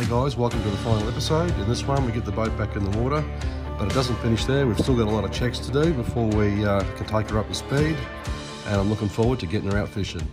Hey guys, welcome to the final episode. In this one, we get the boat back in the water, but it doesn't finish there. We've still got a lot of checks to do before we uh, can take her up to speed, and I'm looking forward to getting her out fishing.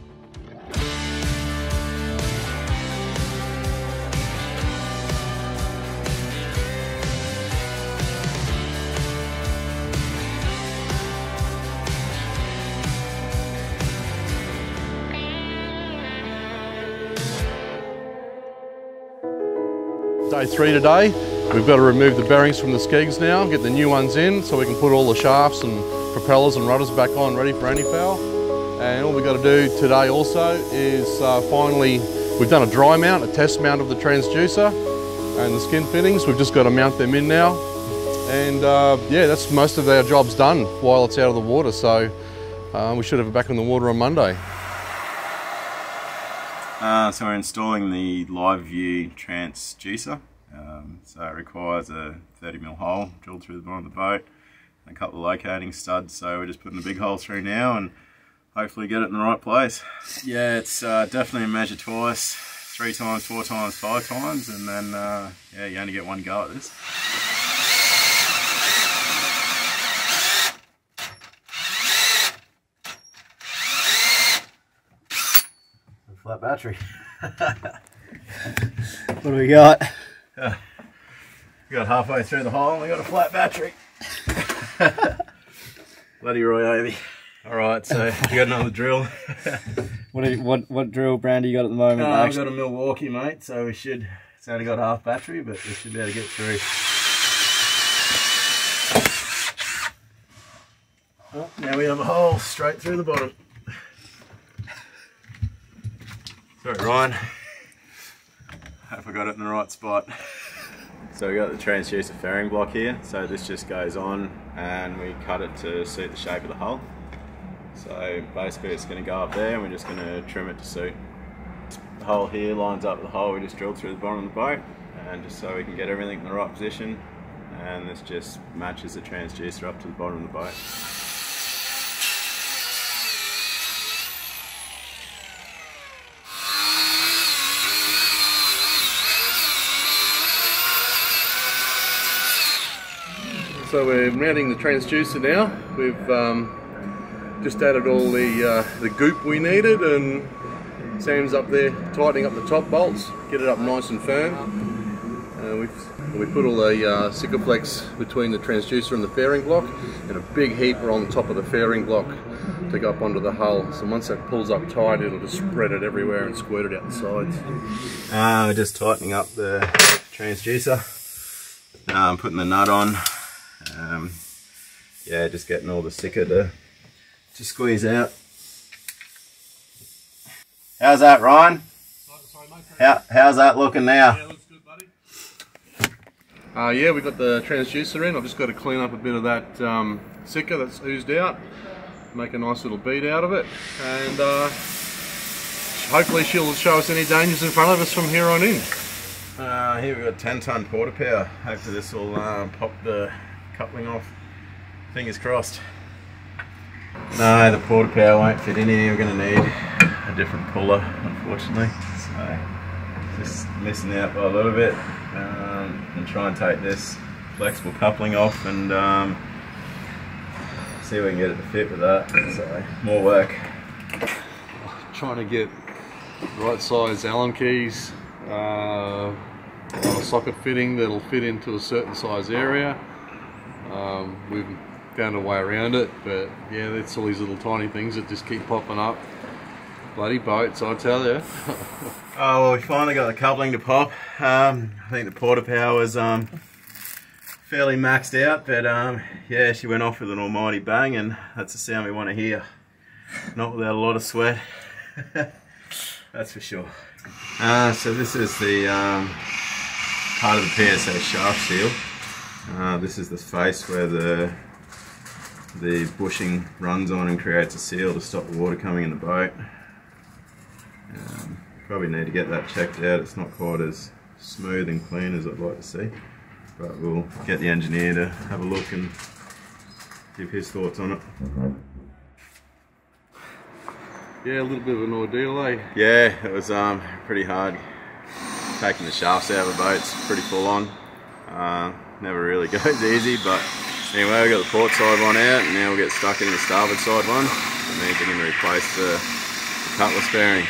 Day three today. We've got to remove the bearings from the skegs now, get the new ones in so we can put all the shafts and propellers and rudders back on ready for antifoul. And all we've got to do today also is uh, finally, we've done a dry mount, a test mount of the transducer and the skin fittings. We've just got to mount them in now. And uh, yeah, that's most of our jobs done while it's out of the water. So uh, we should have it back in the water on Monday. Uh, so we're installing the live view transducer. Um, so it requires a 30mm hole drilled through the bottom of the boat and a couple of locating studs. So we're just putting a big hole through now and hopefully get it in the right place. Yeah, it's uh, definitely a measure twice, three times, four times, five times, and then uh, yeah, you only get one go at this. Flat battery. what do we got? We got halfway through the hole and we got a flat battery. Bloody Ryobi. Alright, so you got another drill. what, you, what what drill brand do you got at the moment? Uh, I've got a Milwaukee, mate, so we should, it's only got half battery, but we should be able to get through. Oh, now we have a hole straight through the bottom. Sorry, Ryan. Hope I got it in the right spot. So we got the transducer fairing block here. So this just goes on and we cut it to suit the shape of the hull. So basically it's going to go up there and we're just going to trim it to suit. The hole here lines up with the hole we just drilled through the bottom of the boat and just so we can get everything in the right position and this just matches the transducer up to the bottom of the boat. So we're mounting the transducer now. We've um, just added all the uh, the goop we needed and Sam's up there tightening up the top bolts, get it up nice and firm. Uh, we've, we put all the uh, Sikaflex between the transducer and the fairing block and a big heaper on top of the fairing block to go up onto the hull. So once that pulls up tight, it'll just spread it everywhere and squirt it out the sides. Uh, we're just tightening up the transducer. Um, putting the nut on um, yeah, just getting all the Sika to, to squeeze out. How's that, Ryan? How, how's that looking now? Yeah, good, uh, yeah, we got the transducer in. I've just got to clean up a bit of that um, sticker that's oozed out, make a nice little bead out of it, and uh, hopefully she'll show us any dangers in front of us from here on in. Uh, here we've got 10 ton porta power. Hopefully this will uh, pop the coupling off. Fingers crossed. No, the porta power won't fit in here. We're going to need a different puller, unfortunately. So, just missing out by a little bit. Um, and try and take this flexible coupling off and um, see if we can get it to fit with that. So, more work. Trying to get right size Allen keys, uh, a socket fitting that'll fit into a certain size area. Um, we've found a way around it, but yeah, it's all these little tiny things that just keep popping up. Bloody boats, I tell you. oh, well, we finally got the coupling to pop. Um, I think the porta power was um, fairly maxed out, but um, yeah, she went off with an almighty bang, and that's the sound we want to hear. Not without a lot of sweat. that's for sure. Uh, so this is the um, part of the PSA shaft seal. Uh, this is the face where the the bushing runs on and creates a seal to stop the water coming in the boat. Um, probably need to get that checked out. It's not quite as smooth and clean as I'd like to see. But we'll get the engineer to have a look and give his thoughts on it. Yeah, a little bit of an ordeal, eh? Yeah, it was um, pretty hard taking the shafts out of the boat's pretty full on. Uh, never really goes easy, but anyway, we got the port side one out, and now we'll get stuck in the starboard side one. It means going to replace the, the cutlass bearings.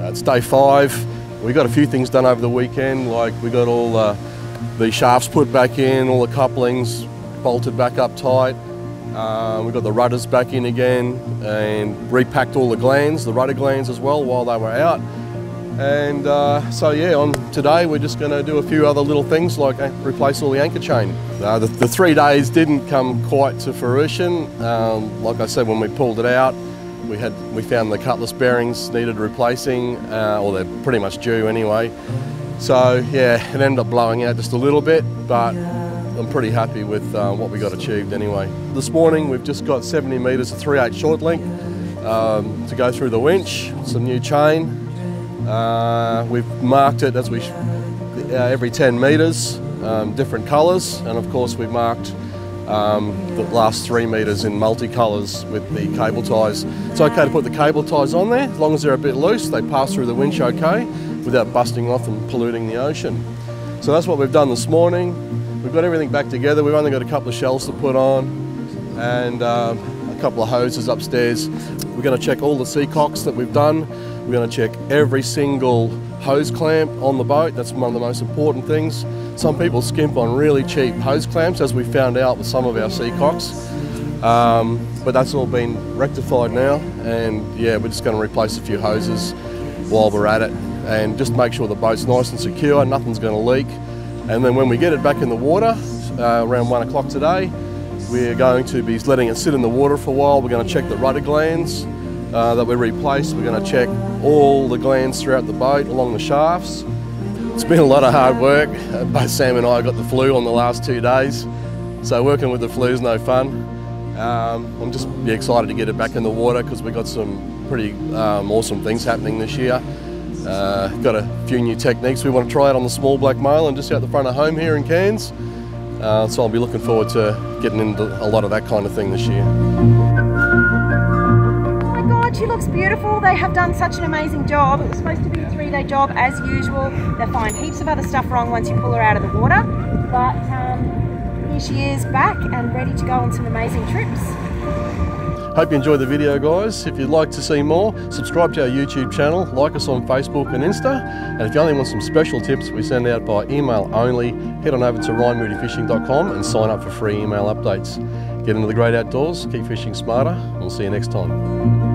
Uh, it's day five. We got a few things done over the weekend, like we got all uh, the shafts put back in, all the couplings bolted back up tight. Uh, we got the rudders back in again and repacked all the glands, the rudder glands as well while they were out. And uh, so yeah, on today we're just going to do a few other little things like uh, replace all the anchor chain. Uh, the, the, three days didn't come quite to fruition. Um, like I said, when we pulled it out, we had we found the cutlass bearings needed replacing, uh, or they're pretty much due anyway. So yeah, it ended up blowing out just a little bit, but I'm pretty happy with uh, what we got achieved anyway. This morning we've just got 70 metres of 3/8 short link um, to go through the winch, some new chain, uh, we've marked it as we uh, every 10 metres, um, different colours, and of course we've marked um, the last three metres in multicolours with the cable ties. It's okay to put the cable ties on there, as long as they're a bit loose, they pass through the winch okay, without busting off and polluting the ocean. So that's what we've done this morning. We've got everything back together, we've only got a couple of shells to put on, and um, a couple of hoses upstairs. We're going to check all the seacocks that we've done. We're going to check every single hose clamp on the boat. That's one of the most important things. Some people skimp on really cheap hose clamps, as we found out with some of our seacocks. Um, but that's all been rectified now, and yeah, we're just going to replace a few hoses while we're at it, and just make sure the boat's nice and secure, nothing's going to leak. And then when we get it back in the water, uh, around one o'clock today, we're going to be letting it sit in the water for a while. We're going to check the rudder glands, uh, that we replaced. We're going to check all the glands throughout the boat along the shafts. It's been a lot of hard work. Uh, both Sam and I got the flu on the last two days, so working with the flu is no fun. Um, I'm just yeah, excited to get it back in the water because we've got some pretty um, awesome things happening this year. Uh, got a few new techniques we want to try out on the small black and just out the front of home here in Cairns. Uh, so I'll be looking forward to getting into a lot of that kind of thing this year looks beautiful. They have done such an amazing job. It was supposed to be a three day job as usual. They find heaps of other stuff wrong once you pull her out of the water. But um, here she is back and ready to go on some amazing trips. Hope you enjoyed the video guys. If you'd like to see more, subscribe to our YouTube channel, like us on Facebook and Insta, and if you only want some special tips we send out by email only, head on over to ryanmoodyfishing.com and sign up for free email updates. Get into the great outdoors, keep fishing smarter, we'll see you next time.